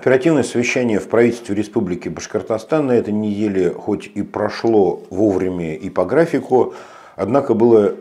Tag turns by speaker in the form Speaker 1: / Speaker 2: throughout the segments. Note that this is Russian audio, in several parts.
Speaker 1: Оперативное совещание в правительстве Республики Башкортостан на этой неделе хоть и прошло вовремя и по графику, однако было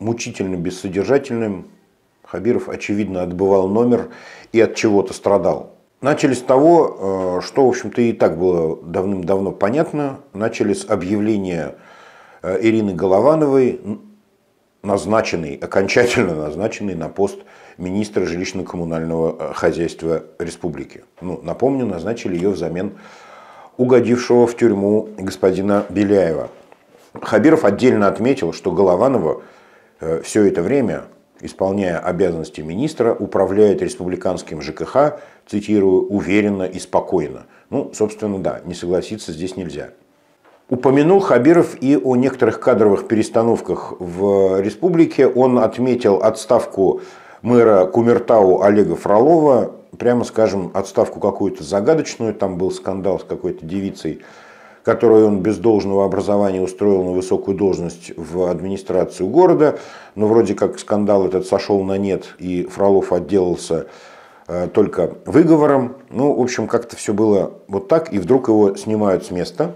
Speaker 1: мучительно бессодержательным. Хабиров, очевидно, отбывал номер и от чего-то страдал. Начали с того, э, что, в общем-то, и так было давным-давно понятно. Начали с объявления э, Ирины Головановой, назначенной, окончательно назначенной на пост министра жилищно-коммунального э, хозяйства республики. Ну, напомню, назначили ее взамен угодившего в тюрьму господина Беляева. Хабиров отдельно отметил, что Голованова э, все это время, исполняя обязанности министра, управляет республиканским ЖКХ, цитирую, уверенно и спокойно. Ну, собственно, да, не согласиться здесь нельзя. Упомянул Хабиров и о некоторых кадровых перестановках в республике. Он отметил отставку мэра Кумертау Олега Фролова, прямо скажем, отставку какую-то загадочную, там был скандал с какой-то девицей, которую он без должного образования устроил на высокую должность в администрацию города, но вроде как скандал этот сошел на нет, и Фролов отделался э, только выговором. Ну, в общем, как-то все было вот так, и вдруг его снимают с места.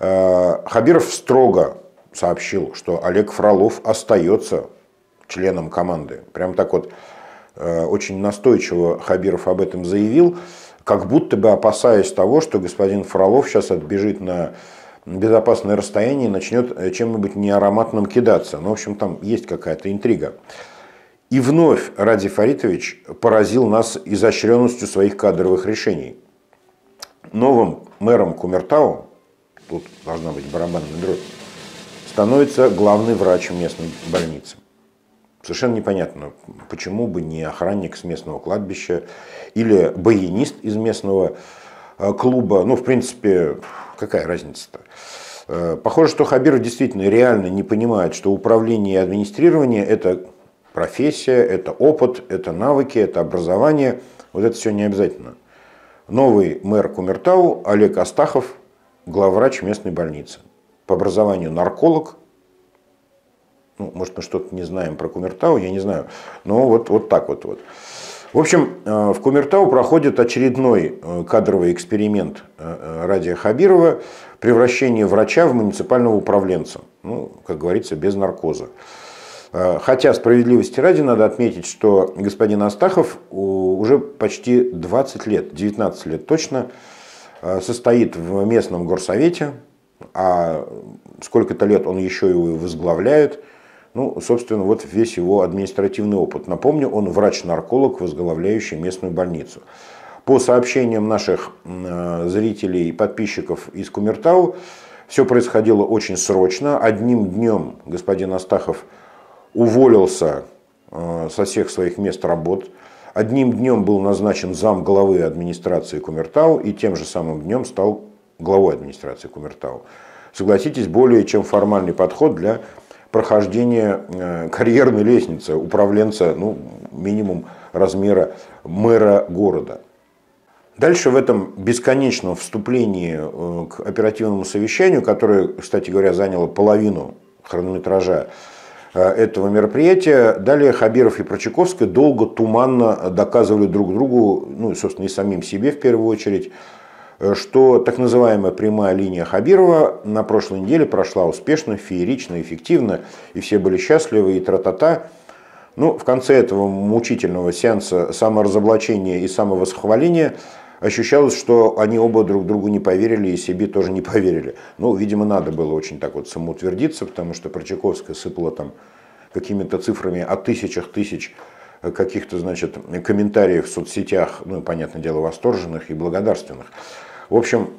Speaker 1: Э, Хабиров строго сообщил, что Олег Фролов остается членом команды. Прям так вот э, очень настойчиво Хабиров об этом заявил, как будто бы опасаясь того, что господин Фролов сейчас отбежит на безопасное расстояние и начнет э, чем-нибудь неароматным кидаться. Ну, в общем, там есть какая-то интрига. И вновь Ради Фаритович поразил нас изощренностью своих кадровых решений. Новым мэром Кумертау, тут должна быть барабанная дробь, становится главный врач местной больницы. Совершенно непонятно, почему бы не охранник с местного кладбища или баянист из местного э, клуба. Ну, в принципе, какая разница-то? Э, похоже, что Хабиров действительно реально не понимает, что управление и администрирование – это профессия, это опыт, это навыки, это образование. Вот это все не обязательно. Новый мэр Кумертау Олег Астахов, главврач местной больницы. По образованию нарколог, ну, может, мы что-то не знаем про Кумертау, я не знаю. Но вот, вот так вот. вот. В общем, э, в Кумертау проходит очередной э, кадровый эксперимент э, Радия Хабирова превращение врача в муниципального управленца. Ну, как говорится, без наркоза. Хотя справедливости ради надо отметить, что господин Астахов уже почти 20 лет, 19 лет точно, состоит в местном горсовете, а сколько-то лет он еще его возглавляет – ну, собственно, вот весь его административный опыт. Напомню, он врач-нарколог, возглавляющий местную больницу. По сообщениям наших э, зрителей и подписчиков из Кумертау, все происходило очень срочно. Одним днем господин Астахов уволился э, со всех своих мест работ. Одним днем был назначен зам главы администрации Кумертау и тем же самым днем стал главой администрации Кумертау. Согласитесь, более чем формальный подход для прохождения э, карьерной лестницы управленца, ну, минимум размера мэра города. Дальше в этом бесконечном вступлении э, к оперативному совещанию, которое, кстати говоря, заняло половину хронометража этого мероприятия, далее Хабиров и Прочаковская долго туманно доказывали друг другу, ну и, собственно, и самим себе в первую очередь, Э, что так называемая прямая линия Хабирова на прошлой неделе прошла успешно, феерично, эффективно, и все были счастливы, и тра-та-та. Ну, в конце этого мучительного сеанса саморазоблачения и самовосхваления ощущалось, что они оба друг другу не поверили и себе тоже не поверили. Ну, видимо, надо было очень так вот самоутвердиться, потому что Прочаковская сыпала там какими-то цифрами о тысячах тысяч каких-то, значит, комментариев в соцсетях, ну, понятное дело, восторженных и благодарственных. В общем,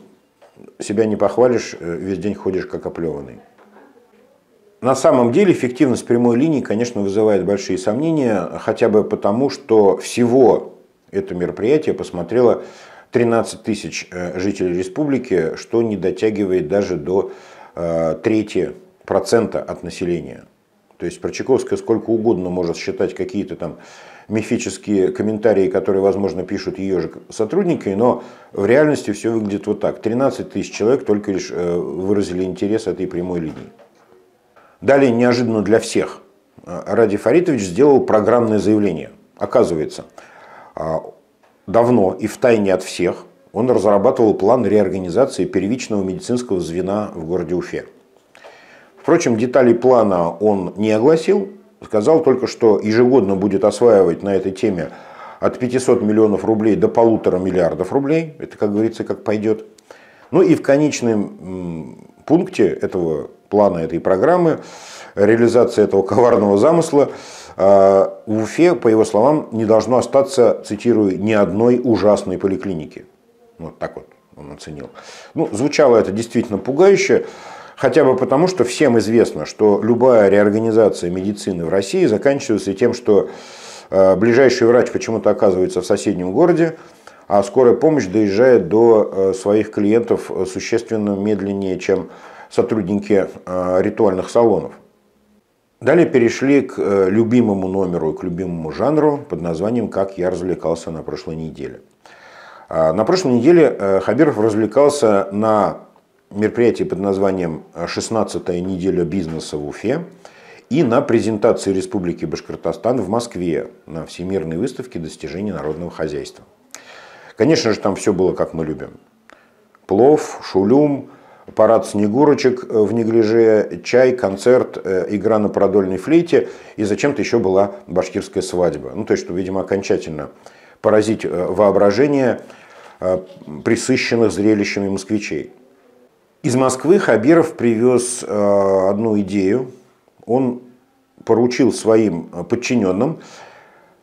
Speaker 1: себя не похвалишь, э, весь день ходишь как оплеванный. На самом деле эффективность прямой линии, конечно, вызывает большие сомнения, хотя бы потому, что всего это мероприятие посмотрело 13 тысяч э, жителей республики, что не дотягивает даже до э, трети процента от населения. То есть Прочаковская сколько угодно может считать какие-то там мифические комментарии, которые, возможно, пишут ее же сотрудники, но в реальности все выглядит вот так. 13 тысяч человек только лишь э, выразили интерес этой прямой линии. Далее, неожиданно для всех, Ради Фаритович сделал программное заявление. Оказывается, давно и в тайне от всех он разрабатывал план реорганизации первичного медицинского звена в городе Уфе. Впрочем, деталей плана он не огласил, сказал только, что ежегодно будет осваивать на этой теме от 500 миллионов рублей до полутора миллиардов рублей. Это, как говорится, как пойдет. Ну и в конечном пункте этого плана, этой программы, реализации этого коварного замысла, в Уфе, по его словам, не должно остаться, цитирую, ни одной ужасной поликлиники. Вот так вот он оценил. Ну, звучало это действительно пугающе, хотя бы потому, что всем известно, что любая реорганизация медицины в России заканчивается тем, что э, ближайший врач почему-то оказывается в соседнем городе, а скорая помощь доезжает до э, своих клиентов существенно медленнее, чем сотрудники ритуальных салонов. Далее перешли к любимому номеру, к любимому жанру под названием «Как я развлекался на прошлой неделе». А, на прошлой неделе э, Хабиров развлекался на мероприятии под названием «16-я неделя бизнеса в Уфе» и на презентации Республики Башкортостан в Москве на Всемирной выставке достижений народного хозяйства. Конечно же, там все было, как мы любим. Плов, шулюм, парад снегурочек в неглиже, чай, концерт, э, игра на продольной флейте и зачем-то еще была башкирская свадьба. Ну, то есть, что, видимо, окончательно поразить э, воображение Э, присыщенных зрелищами москвичей. Из Москвы Хабиров привез одну идею. Он поручил своим подчиненным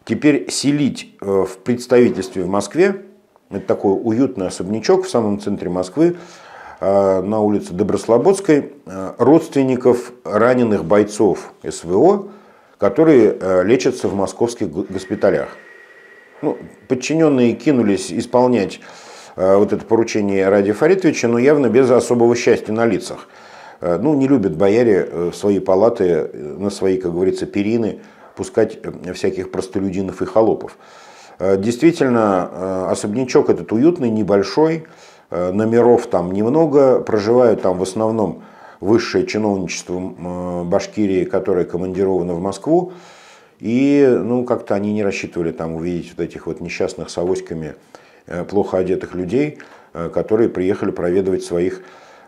Speaker 1: теперь селить в представительстве в Москве, это такой уютный особнячок в самом центре Москвы, на улице Доброслободской, родственников раненых бойцов СВО, которые лечатся в московских госпиталях. Ну, подчиненные кинулись исполнять э, вот это поручение Ради Фаритовича, но явно без особого счастья на лицах. Э, ну, не любят бояре э, свои палаты, на свои, как говорится, перины пускать всяких простолюдинов и холопов. Действительно, особнячок этот уютный, небольшой, номеров там немного, проживают там в основном высшее чиновничество Башкирии, которое командировано в Москву. И ну, как-то они не рассчитывали там увидеть вот этих вот несчастных с авоськами э, плохо одетых людей, э, которые приехали проведывать своих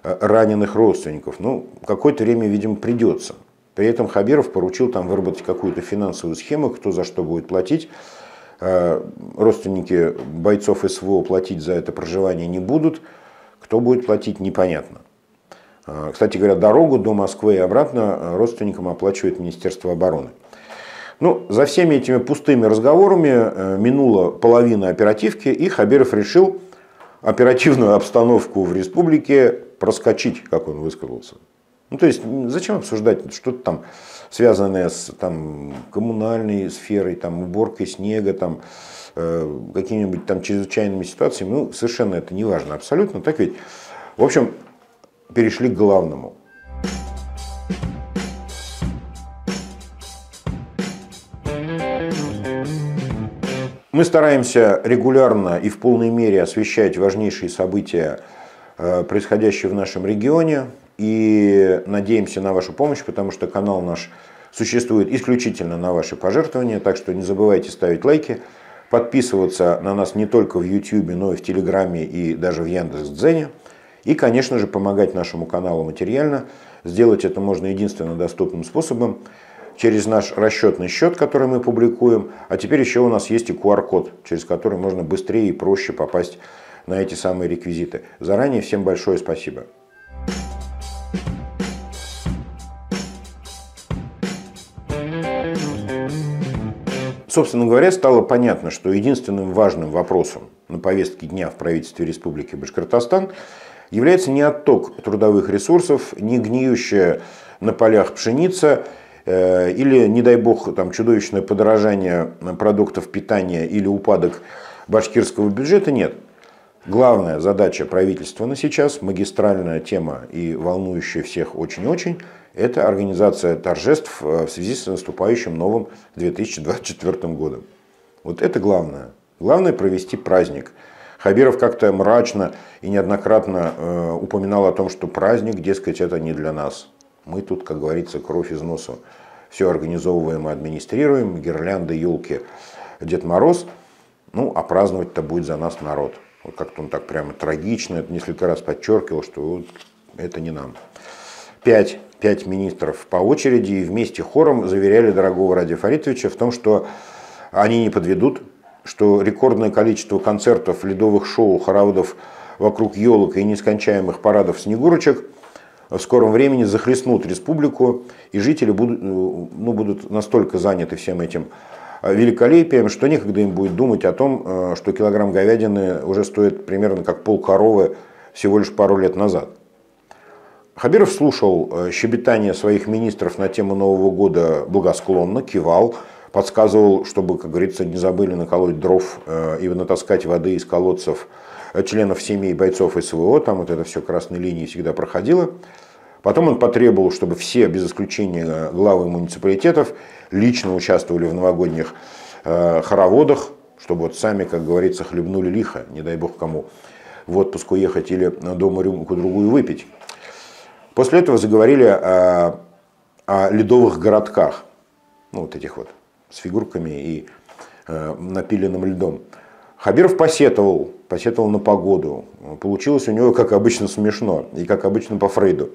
Speaker 1: э, раненых родственников. Ну, какое-то время, видимо, придется. При этом Хабиров поручил там выработать какую-то финансовую схему, кто за что будет платить. Родственники бойцов СВО платить за это проживание не будут. Кто будет платить, непонятно. Кстати говоря, дорогу до Москвы и обратно родственникам оплачивает Министерство обороны. Ну, за всеми этими пустыми разговорами э, минула половина оперативки, и Хабиров решил оперативную обстановку в республике проскочить, как он высказался. Ну, то есть, зачем обсуждать что-то там, связанное с там, коммунальной сферой, там, уборкой снега, там, э, какими-нибудь там чрезвычайными ситуациями, ну, совершенно это не важно, абсолютно, так ведь. В общем, перешли к главному. Мы стараемся регулярно и в полной мере освещать важнейшие события, э, происходящие в нашем регионе. И надеемся на вашу помощь, потому что канал наш существует исключительно на ваши пожертвования. Так что не забывайте ставить лайки, подписываться на нас не только в YouTube, но и в Телеграме и даже в Яндекс.Дзене. И, конечно же, помогать нашему каналу материально. Сделать это можно единственно доступным способом через наш расчетный счет, который мы публикуем. А теперь еще у нас есть и QR-код, через который можно быстрее и проще попасть на эти самые реквизиты. Заранее всем большое спасибо. Собственно говоря, стало понятно, что единственным важным вопросом на повестке дня в правительстве Республики Башкортостан является не отток трудовых ресурсов, не гниющая на полях пшеница Э, или, не дай бог, там, чудовищное подорожание продуктов питания или упадок башкирского бюджета, нет. Главная задача правительства на сейчас, магистральная тема и волнующая всех очень-очень, это организация торжеств э, в связи с наступающим новым 2024 годом. Вот это главное. Главное провести праздник. Хабиров как-то мрачно и неоднократно э, упоминал о том, что праздник, дескать, это не для нас. Мы тут, как говорится, кровь из носу все организовываем и администрируем, гирлянды, елки, Дед Мороз. Ну, а праздновать-то будет за нас народ. Вот как-то он так прямо трагично, несколько раз подчеркивал, что вот это не нам. Пять, пять министров по очереди и вместе хором заверяли дорогого Ради Фаритовича в том, что они не подведут, что рекордное количество концертов, ледовых шоу, хороводов вокруг елок и нескончаемых парадов снегурочек в скором времени захлестнут республику, и жители будут, ну, будут настолько заняты всем этим великолепием, что некогда им будет думать о том, э, что килограмм говядины уже стоит примерно как пол коровы всего лишь пару лет назад. Хабиров слушал э, щебетание своих министров на тему Нового года благосклонно, кивал, подсказывал, чтобы, как говорится, не забыли наколоть дров э, и натаскать воды из колодцев членов семей бойцов СВО, там вот это все красной линии всегда проходило. Потом он потребовал, чтобы все, без исключения главы муниципалитетов, лично участвовали в новогодних э, хороводах, чтобы вот сами, как говорится, хлебнули лихо, не дай бог кому, в отпуск уехать или дома рюмку другую выпить. После этого заговорили о, о ледовых городках, ну вот этих вот, с фигурками и э, напиленным льдом. Хабиров посетовал, посетовал на погоду. Получилось у него, как обычно, смешно и как обычно по Фрейду.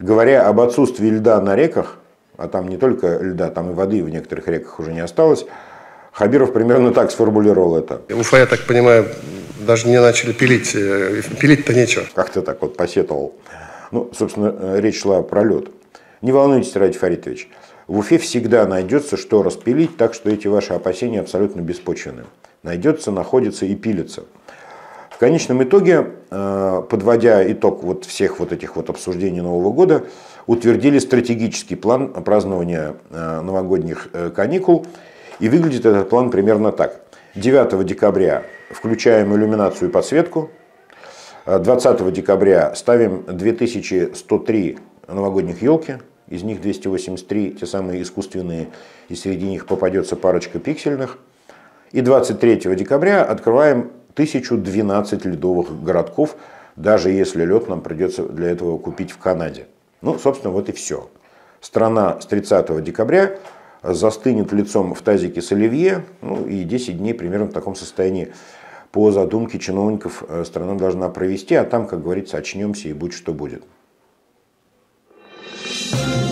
Speaker 1: Говоря об отсутствии льда на реках, а там не только льда, там и воды в некоторых реках уже не осталось, Хабиров примерно так сформулировал это.
Speaker 2: Уфа, я так понимаю, даже не начали пилить. Э, пилить-то нечего.
Speaker 1: Как-то так вот посетовал. Ну, собственно, речь шла про лед. Не волнуйтесь, Ради Фаритович. В Уфе всегда найдется, что распилить, так что эти ваши опасения абсолютно беспочвенны. Найдется, находится и пилится. Конечном итоге, э, подводя итог вот всех вот этих вот обсуждений Нового года, утвердили стратегический план празднования э, новогодних э, каникул. И выглядит этот план примерно так. 9 декабря включаем иллюминацию и подсветку. 20 декабря ставим 2103 новогодних елки. Из них 283 те самые искусственные, и среди них попадется парочка пиксельных. И 23 декабря открываем 1012 ледовых городков, даже если лед нам придется для этого купить в Канаде. Ну, собственно, вот и все. Страна с 30 декабря застынет лицом в тазике с оливье, ну и 10 дней примерно в таком состоянии по задумке чиновников э, страна должна провести, а там, как говорится, очнемся и будь что будет. Thank you